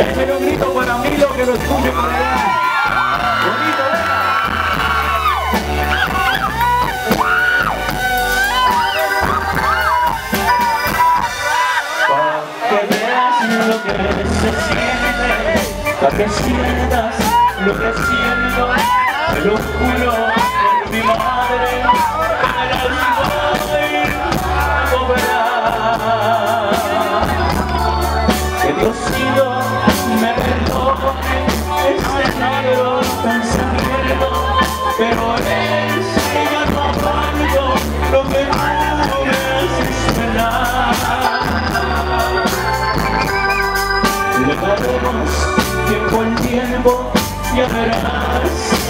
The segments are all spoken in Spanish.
Échale un grito para Milo que lo por allá. Para que veas lo que que sientas lo que siento, te lo juro por mi madre, en el alma cobrar. Que Diosito me perdone este negro pensamiento, pero es que aguanto lo que tú me haces penar. Le daremos tiempo al tiempo, ya verás si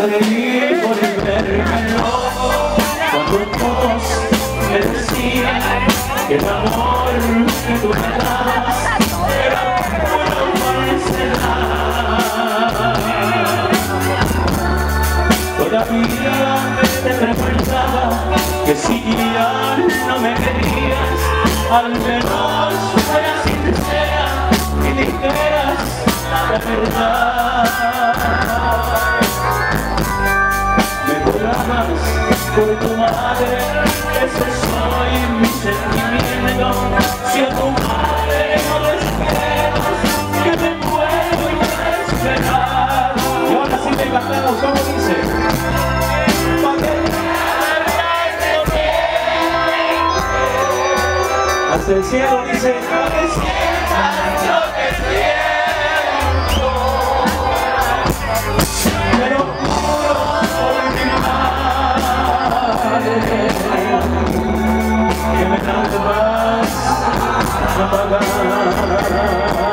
Por verme loco cuando todos me decían que el amor que tú me dabas era pura falsedad. Todavía te preguntaba que si ya no me querías, al menos fueras sincera y dijeras la verdad. Me por tu madre, ese soy mi sentimiento. Si a tu madre no esperas, que me muero y esperar. Y ahora sí le cantamos, ¿cómo dice? Hasta el cielo dice. Samagara